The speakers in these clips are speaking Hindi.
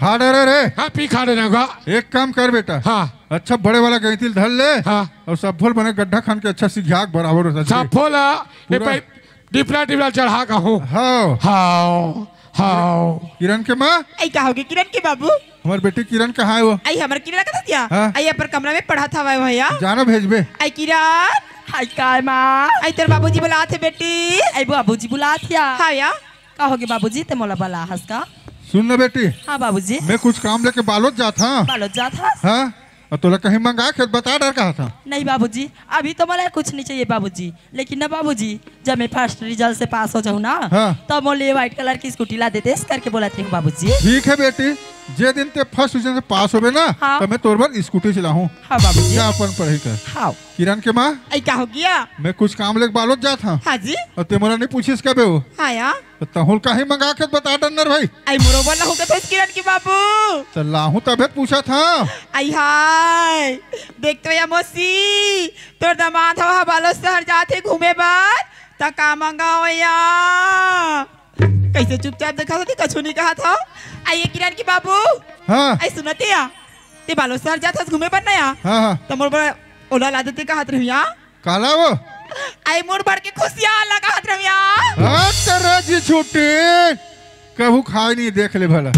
खा डरे रे हाँ पी खा देना होगा एक काम कर बेटा। हाँ। अच्छा बड़े वाला गैतिल धर ले हाँ। और सब फूल बने गड्ढा खान के अच्छा सी घाक बराबर होता सब फूल ये पूरा- पे डिपला डिपला चढ़ा का हूँ। हाँ हाओ हाओ। किरण के माँ? आई का होगी किरण के बाबू? हमारे बेटी किरण कहाँ है वो? आई हमार किरण का दिया? हाँ। आई अपन कमरा में पढ़ा था भैया। जाना भेजबे आई किरण। हाय काय माँ? आई तेरे बाबूजी बुला थे बेटी। आई बाबूजी बुला थिया हाँ या। का होगे बाबूजी? ते मोला बला हंस का? सुन ना बेटी। हाँ बाबूजी। मैं कुछ काम लेके बालोद जा था। बालोद जा था? हाँ? तोला कहीं मंगा के बता डर कहा था? नहीं बाबूजी अभी तो मला कुछ नहीं चाहिए बाबूजी। लेकिन ना बाबूजी जब मैं फ़र्स्ट रिज़ल्ट से पास हो जाऊँ ना हाँ। तब मोले व्हाइट कलर की स्कूटी ला देते करके बोला थे बाबूजी। ठीक है बेटी। जे दिन ते फ़र्स्ट डिवीज़न से पास होबे ना हाँ। तो मैं तोर पर स्कूटी चलाऊं। हाँ बाबूजी। जा अपन पढ़ाई कर। हाँ। किरण के माँ? आई का हो गया? मैं कुछ काम लेके बालोद जाता हाँ जी। और ते मोला नहीं पूछिस कबे हो हाँ या तो तहुल कहीं मंगा के बता डर भाई। आई मोरो बोला होगा तो किरण की बाबू। तो लाहू तबे पूछा था। आई हाय देख तो या मौसी तोर दामाद हवा बालो शहर जाते घूमे बार। ता का मंगाओ या। कैसे चुपचाप देखा होती कछु नहीं कहा था? आई ये किरण की बाबू। हाँ। आई सुनते या ते बालो शहर जाता घूमे पर नया। हाँ हाँ। तो मोर बड़ा ओला ला देते कहा रहिया काला वो? आई मोर बढ़ के खुशियाँ लगा रहिया हाँ तेरा जी छुट्टी। कहू खाई नहीं देख ले भला।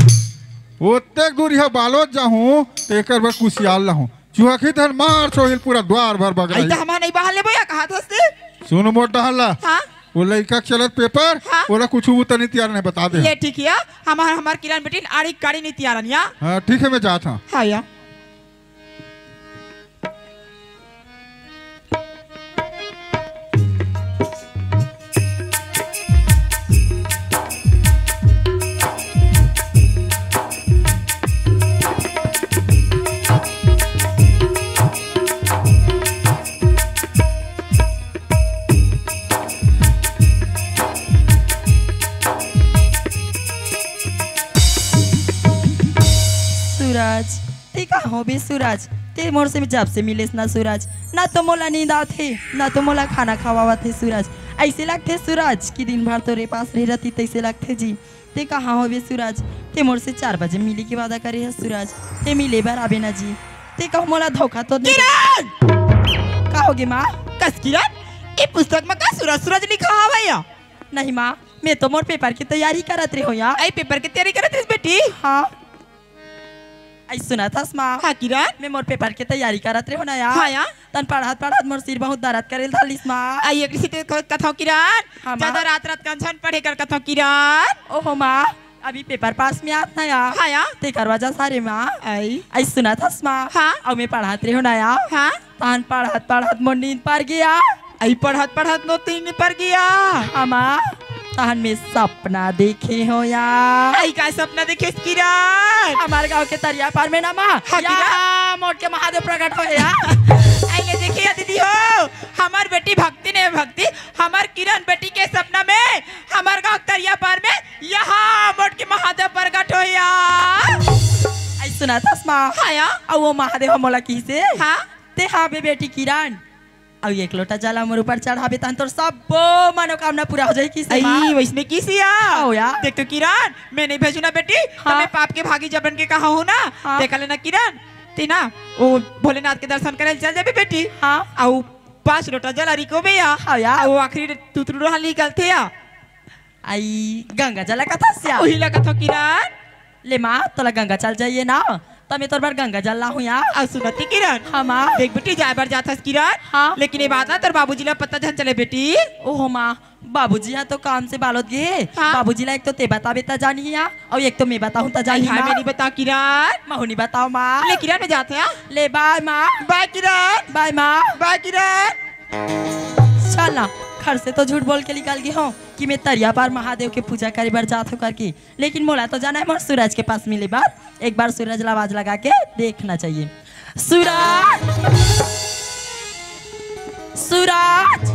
ओते दूर यहाँ बालोद जाहूँ तो एक बार कुशियाल लाहूँ चूहा की धर मार छोहिल पूरा द्वार भर आई तो हमारा नहीं बाहर ले भैया कहा था उससे सुन मोटा हल्ला। हाँ। वो लड़का चलत पेपर हाँ। बोला कुछ तनी तैयार नहीं बता दे। ये ठीक है। हमार हमार किरण बेटी आड़ी गाड़ी नहीं तैयार हाँ ठीक है मैं जाता। हूँ हाँ या। सूरज ते मोर से जब से मिलेस ना सूरज। ना तो मोला नींद आथे ना तो मोला खाना खावा थे सूरज। ऐसे लगते सूरज कि दिन भर तोरे पास रह रहती तैसे लगते जी। ते कहाँ हो बे सूरज? ते मोर से चार बजे मिले के वादा करे है सूरज। ते मिले बार आबे ना जी। ते कहो मोला धोखा तो किरण! का होगे माँ। कस किरण? ये पुस्तक में का सूरज सूरज लिखा हुआ भैया नहीं माँ मैं तो मोर पेपर की तैयारी करत रही हो यार पेपर की तैयारी करत बेटी? हाँ। आई सुना था माँ हाँ किरण मैं मोर पेपर की तैयारी करत रही हो ना यार हाँ यार तन पढ़ात पढ़ात मोर सिर बहुत दर्द करे धालिस माँ आई एक सीटे कथो किरण हाँ। ज़्यादा रात रात कंछन पढ़े कर कथो किरण ओहो माँ। अभी पेपर पास में आत ना यार हाँ यार ते करवाजा सारे माँ। आई। आई सुना था माँ हाँ। और मैं पढ़ात रही हो ना यार हाँ। तहन पढ़ात पढ़ात मोर नींद पर गया। आई पढ़त पढ़त नो तीन पर गया। हाँ माँ। तहन में सपना देखे हो यार। का सपना देखे किरण। हमारे गाँव के तरिया पार में ना माँ मोट के महादेव प्रकट हो यार देखिए दीदी हो। हमार बेटी भक्ति ने भक्ति हमार किरण बेटी के सपना में हमार गाँव तरिया पार में यहाँ मोट के महादेव प्रकट हो यार सुना था हाँ वो महादेव मोला की से। हाँ। ते हाँ बे बेटी किरण। और एक लोटा जल हमर ऊपर चढ़ाबे तहन तोर सब मनोकामना पूरा हो जाई की से आई वैसने की सिया? आओ यार। देख तो किरण मैं नहीं भेजू ना बेटी। तो हाँ। मैं पाप के भागी जबरन के कहा हूँ ना? हाँ। देखा लेना किरण। ती ना वो भोलेनाथ के दर्शन करे चल जाबे बेटी। हाँ। आओ पाँच लोटा जल अरी को बे या। हाँ यार। आओ आखिरी तुतरू रहा निकलते या। आई गंगा जला कथा से वही लगा था किरण। ले माँ तोला गंगा चल जाइए ना। तो मैं तोर बार गंगा जल ला हूँ यार आ सुनती किरण। हाँ माँ। देख बेटी जाए बार जाता किरण। हाँ। लेकिन ये बात ना तेरे बाबूजी ला पता झन चले बेटी। ओहो माँ। बाबूजी यहाँ तो काम से बालोत गए हाँ। बाबूजी ला एक तो ते बता बेता जानी यहाँ और एक तो मैं बताऊँ तो जानी हाय माँ। मैं नहीं बता किरण। महुनी बताओ माँ। ले किरण में जाते हैं ले बाय माँ। बाय किरण। बाय माँ। बाय किरण। चल ना घर से तो झूठ बोल के निकाल गई हूँ। कि मैं तरिया पार महादेव के पूजा करे बार जात हो करके लेकिन मोला तो जाना है, मोर सूरज के पास मिले बार। एक बार सूरज आवाज़ लगा के देखना चाहिए। सूरज! सूरज!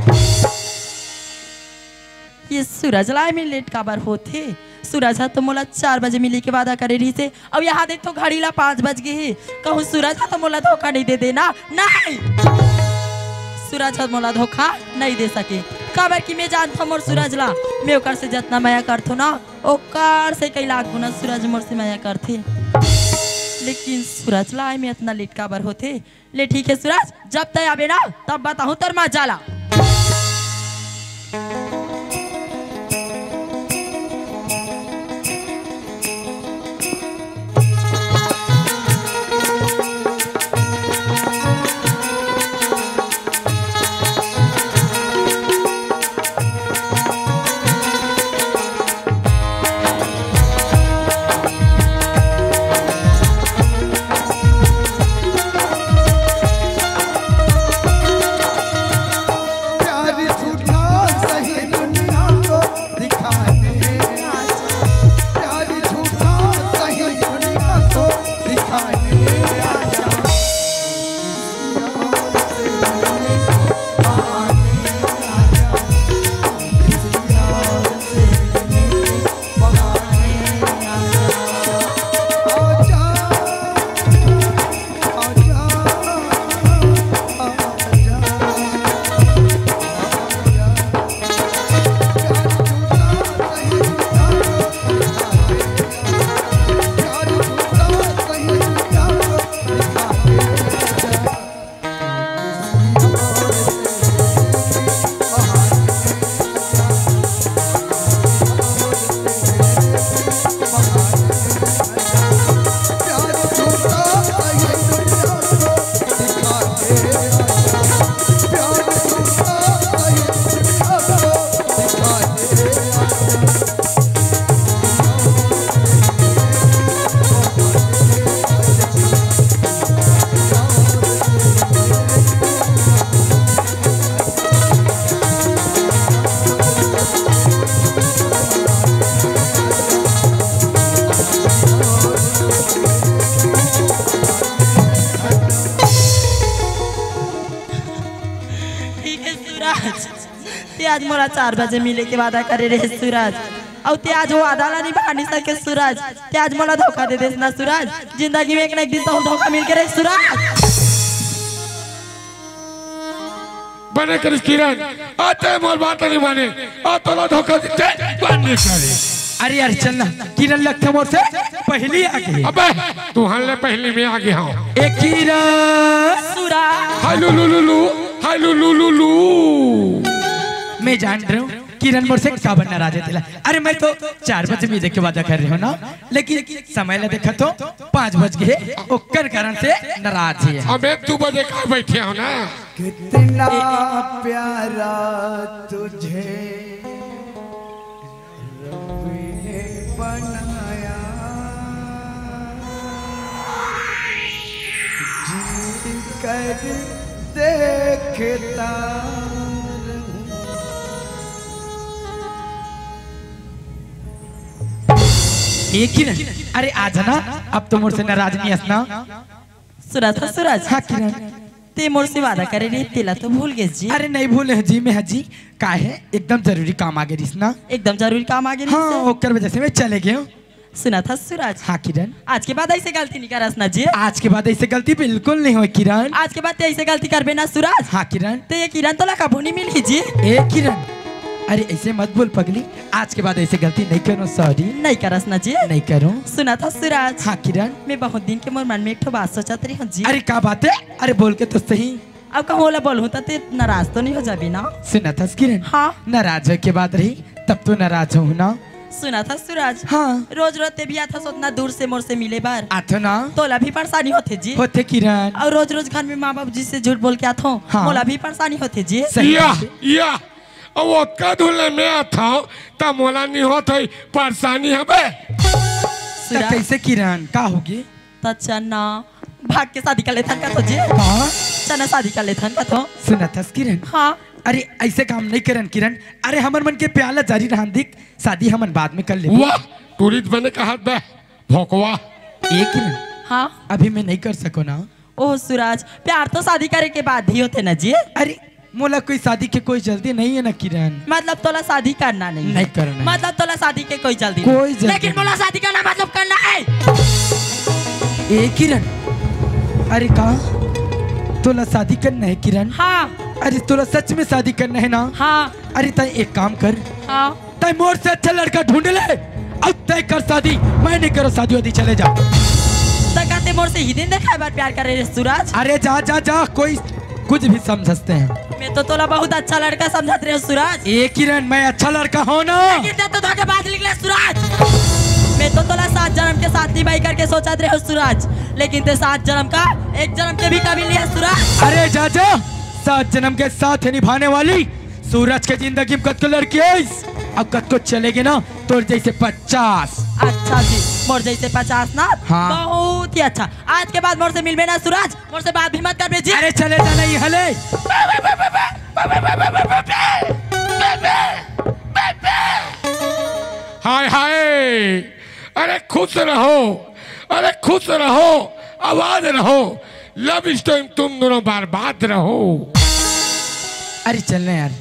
ये सूरज लाए में लेट का बार होते। सूरज हा तो मोला चार बजे मिली के वादा करे रही से। अब यहाँ देख तो घड़ी ला पाँच बज गए कहूँ, सूरज हा तो मोला धोखा नहीं दे देना। नहीं! सूरज हा मोला धोखा नहीं दे सके। काबर की मैं जानता मोर सूरज ला। मैं ओकर से जितना माया करथो ना, ओकर से कई लाख गुना सूरज मोर से माया करथे। लेकिन सूरज ला में इतना लेट काबर होथे? ले ठीक है सूरज, जब तय आबे ना, तब बताऊँ तर मज़ा जाला। चार बजे मिले के वादा करे रहे सूरज। और ते आज वो वादा ला नहीं बहानी सके सूरज। ते आज मोला धोखा दे देस ना सूरज। ज़िंदगी में एक ना एक दिन तो धोखा मिल के रहे सूरज। बने कर किरण। आते मोल बात नहीं माने। आ तोला धोखा देते बने करे अरे यार चलना किरण लगते मोर से पहली आ गई। अबे तू हल्ले पहले में आ गया हूँ। एक किरण। सूरज। हाय लू लू लू लू हाय लू लू लू लू मैं जान रहा हूँ किरण मोर से का बनना राजा थिला अरे मैं तो चार बजे मिले के वादा कर रही हूँ ना लेकिन समय ले देखा तो पाँच बज गए ओकर कारण से नाराज़ है। अबे तू बजे कहा बैठे हो ना। कितना प्यारा तुझे बनाया। जी कर देखता एक किरण अरे आज ना? अब तो मुझसे नाराज़ नहीं हंसना। सूरज था सूरज हाँ किरण। ते मोर से वादा करे रही तेला तो भूल गए जी। अरे नहीं भूले हैं जी मैं हजी का है? एकदम ज़रूरी काम आ गई रिस ना? एकदम ज़रूरी काम आ गया हाँ ओकर वजह से मैं चले गया हूँ। सुना था सूरज हाँ किरण। आज के बाद ऐसे गलती नहीं करस ना जी। आज के बाद ऐसे गलती बिल्कुल नहीं हुई किरण। आज के बाद ऐसे गलती करबे ना सूरज। हाँ किरण। ते ये किरण तो ला कबू नहीं मिली जी। ए किरण। अरे ऐसे मत बोल पगली। आज के बाद ऐसे गलती नहीं करो सॉरी नहीं करस ना जी नहीं करो। सुना था सूरज। हाँ किरण। मैं बहुत दिन के मोर मन में एक बात सोचा हूँ जी। अरे क्या बात है? अरे बोल के तो सही। अब कहूँ बोला बोलूँ तो नाराज़ तो नहीं हो जाबी ना? सुना था किरण। हाँ। नाराज़ हो के बाद रही तब तो नाराज़ हूँ ना? सुना था सूरज। हाँ। रोज रोज ते भी आता सोतना दूर से मोर से मिले बार। आथो ना? तोला भी परेशानी होते जी। होते किरण। और रोज रोज घर में माँ बाप जी से झूठ बोल के आता हूँ। हाँ। मोला भी परेशानी होते जी। सही। या या। अब ओतका धुले में आता हूँ तब मोला नहीं होत है परेशानी हबे तो कैसे किरण का होगी तो चना भाग के शादी कर लेथन का तो जी हाँ चना शादी कर लेथन का तो सुना था किरण हाँ अरे ऐसे काम नहीं करन किरण अरे हमर मन के प्याला जारी रहन दिख शादी हमन बाद में कर ले वाह टूरिस्ट बने का हाथ बे भोकवा एक किरण हाँ अभी मैं नहीं कर सको ना ओह सूरज प्यार तो शादी करे के बाद ही होते ना जी अरे मोला कोई शादी के कोई जल्दी नहीं है ना किरण। मतलब तोला शादी करना नहीं। नहीं करना मतलब तोला शादी के कोई जल्दी कोई जल्दी लेकिन मोला शादी करना मतलब करना है। ए किरण। अरे कहा? तोला शादी करना है किरण। हाँ। अरे तोला सच में शादी करना है ना? हाँ। अरे तय एक काम कर। हाँ। तय मोर से अच्छा लड़का ढूंढ ले। अब तय कर शादी। मैं नहीं करो शादी वादी चले जाओ मोर से ही दिन देखा प्यार करे सूरज। अरे जा जा जा। कोई कुछ भी समझते हैं। मैं तो तोला बहुत अच्छा लड़का समझत रहे सूरज। ए किरण मैं अच्छा लड़का हो ना। लेकिन तो धोखे बाज निकले सूरज। मैं तो तोला सात जन्म के साथ निभाई करके सोचत रहे सूरज। लेकिन ते सात जन्म का एक जन्म के भी काबिल नहीं है सूरज। अरे जा जा सात जन्म के साथ निभाने वाली। सूरज के ज़िंदगी में कत को लड़की है। अब कत को चलेगी ना। तो जैसे पचास। अच्छा जी मोर जैसे पचास ना? हाँ। बहुत ही अच्छा। आज के बाद मोर से मिलबे ना सूरज मोर से बात भी मत कर जी अरे चले जाना ये हले। हाय हाय अरे खुश रहो अरे खुश रहो आवाज़ रहो। लव स्टोरी तुम दोनों बर्बाद रहो। अरे चलना यार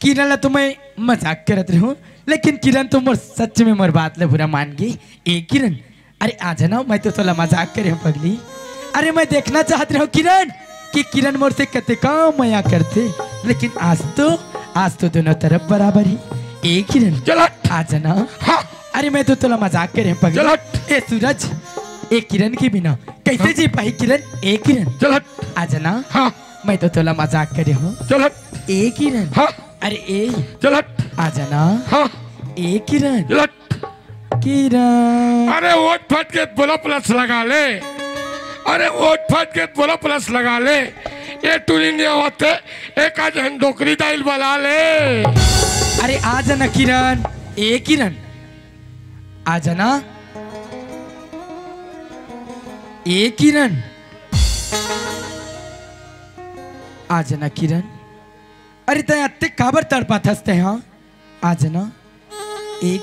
किरण ला तुम्हें मज़ाक करते रहो। लेकिन किरण तुम मोर सच में मोर बात ले बुरा मान गई। ए किरण अरे आ जाना मैं तो थोड़ा मज़ाक करे हूँ पगली। अरे मैं देखना चाहती हूँ किरण कि किरण मोर से कते काम मया करते लेकिन आज तो आज तो दोनों तरफ़ बराबर ही। ए किरण चल आ जाना। हाँ। अरे मैं तो थोड़ा मज़ाक करे पगली। ए सूरज ए किरण के बिना कैसे जी पाई किरण? ए किरण चल आ जाना। हाँ। मैं तो थोड़ा मज़ाक करे हूँ। चल ए किरण हाँ। अरे ए। चल आ जाना। हाँ। ए किरण। किरण। अरे वोट फट के बोलो प्लस लगा ले। अरे वोट फट के बोलो प्लस लगा ले। ये टूरी नहीं होते एक आज हम डोकरी दाइल बना ले। अरे आ जाना किरण। ए किरण। आ जाना। ए किरण। आ जाना किरण। अरे तय अत्ते काबर तड़पात हँसते हाँ? आ जाना ए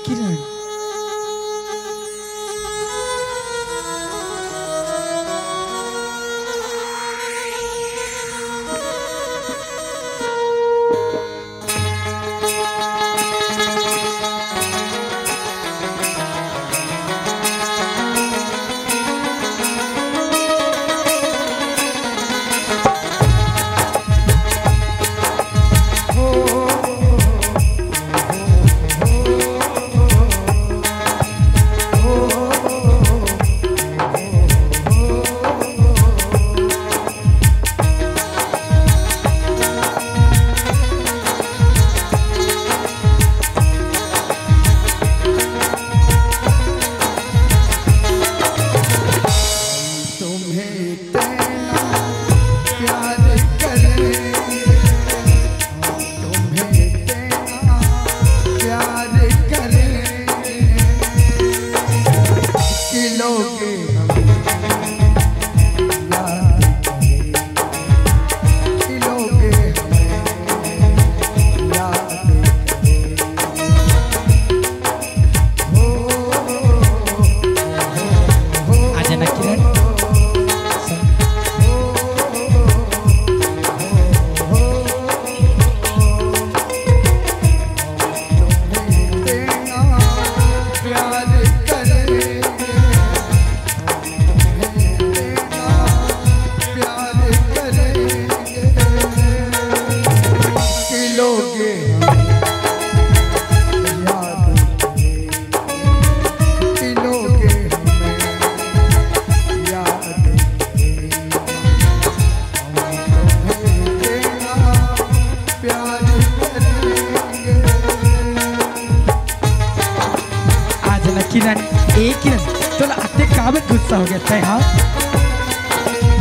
आ जाना किरण ए किरण तोला अत्ते काबर गुस्सा हो गया, तय हाँ?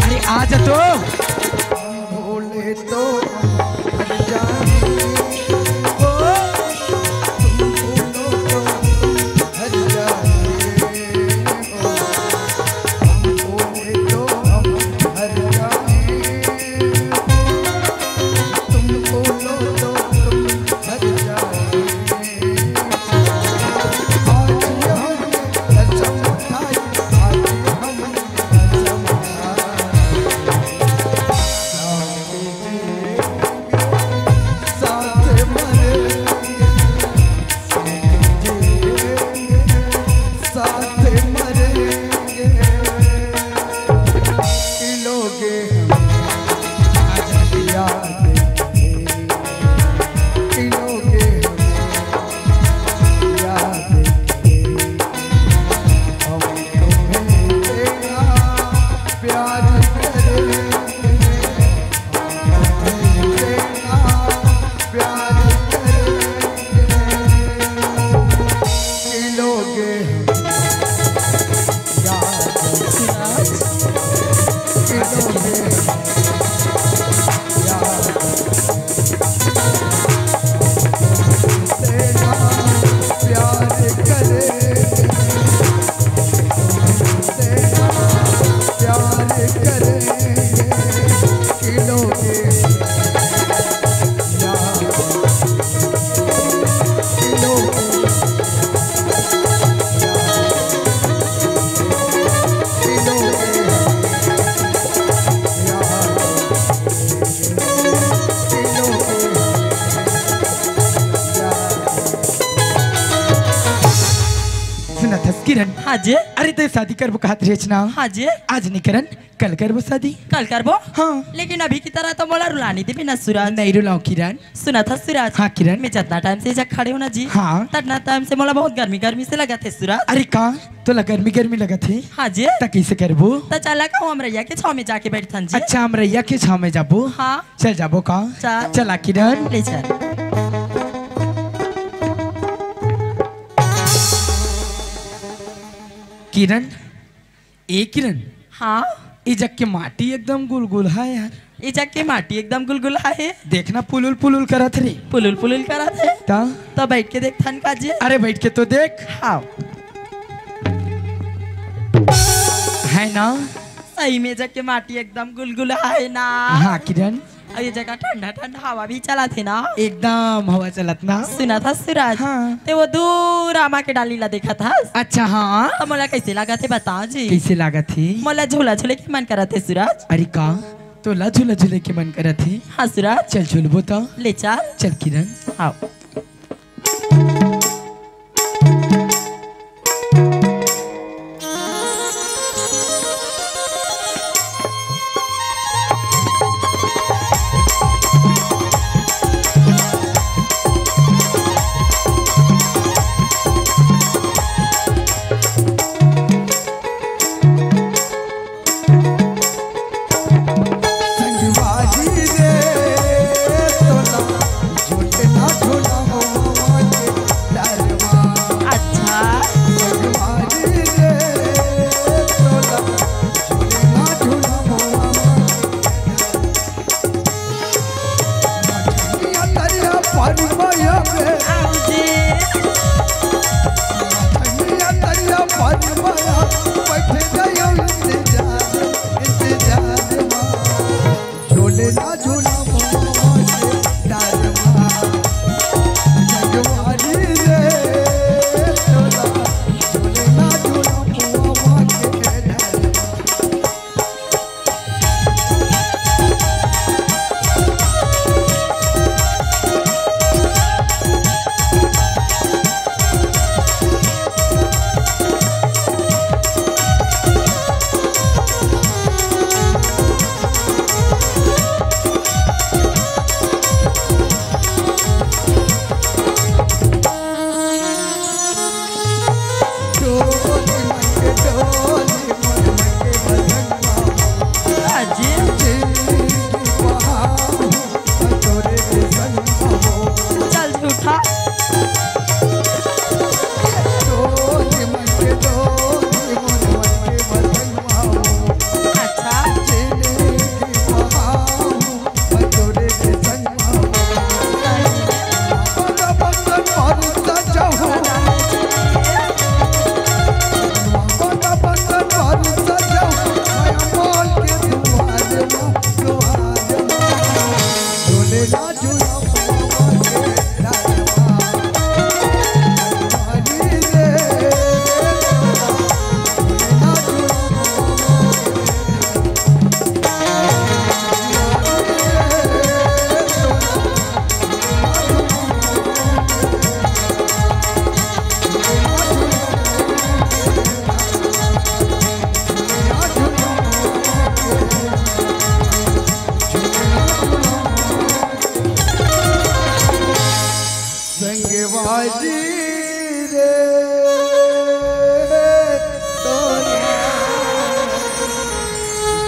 अरे, आ जा तो। बोले तो हाँ जी अरे तो शादी करबो कहत रहे ना। हाँ जी आज नहीं करन कल करबो शादी। कल करबो? हाँ। लेकिन अभी की तरह तो मोला रुलानी थी बिना सूरज। नहीं रुलाओ किरण। सुना था सूरज। हाँ, किरण। मैं जितना टाइम से जब खड़े हो ना जी। हाँ। ततना टाइम से मोला बहुत गर्मी गर्मी से लगा थे सूरज। अरे का तो गर्मी गर्मी लगा थे हाँ। जी त कैसे करबो? तो चला का हम रैया के छाव में जाके बैठथन जी। अच्छा हम रैया के छाव में जाबो। हाँ। चल जाबो का चल। चला किरण। ले चल। किरण? ए किरण? हाँ? जग के माटी एकदम गुलगुल है यार। जग के माटी एकदम गुलगुला है। देखना पुलुल पुलुल करत रे। पुलुल पुलुल करा थे ता? तो बैठ के देखथन का जी अरे बैठ के तो देख। हाँ। है ना? सही में जग के माटी एकदम गुलगुला है ना। हाँ किरण। और ये जगह ठंडा ठंडा हवा भी चला थे ना। एकदम हवा चलत ना। सुना था सूरज? हाँ। ते वो दूर आमा के डाली ला देखा था अच्छा हाँ। तो मोला कैसे लगा थे बता जी। कैसे लागा थी मोला झूला झूले के मन करा थे सूरज। अरे का? तो ला झूला झूले के मन करत थे हाँ सूरज। चल झूलबो तो। ले चल। चल किरण। हाँ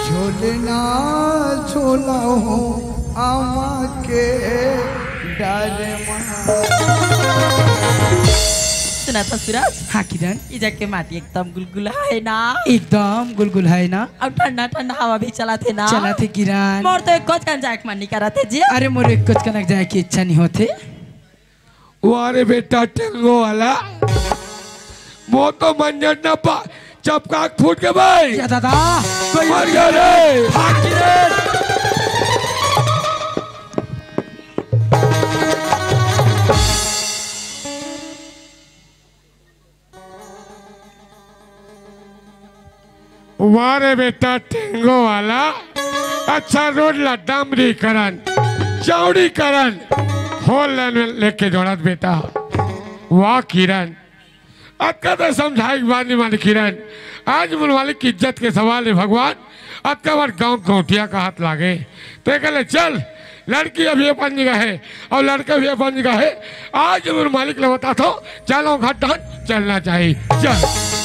झूलना झूला हो आमा के सुना था सूरज? हाँ किरण ये के माटी एकदम गुलगुला है ना? एकदम गुलगुल है ना? और ठंडा ठंडा हवा भी चला थे ना? चला थे किरण मोर तो एक कोच जाक मन नहीं करा थे जी अरे मोरे कुछ कनक जाए की इच्छा नहीं होते। वारे बेटा टेंगो वाला। वो तो मंजर न पा। चपका फूट के भाई। या दादा कोई मर गया रे। हाँ किरण वारे बेटा टेंगो वाला। अच्छा रोड ला डामरी करन। होल लाइन में लेके दौड़त बेटा। वाह, किरण। अतका तो समझाई बानी मालिक किरण। आज मन मालिक की इज़्ज़त के सवाल है, भगवान। अतका बार गाँव गौटिया का हाथ लागे। तो कहले, चल, लड़की अभी अपन जगह है, और लड़का भी अपन जगह है। आज मन मालिक ने बता तो चलो घाट, चलना चाहिए। चल।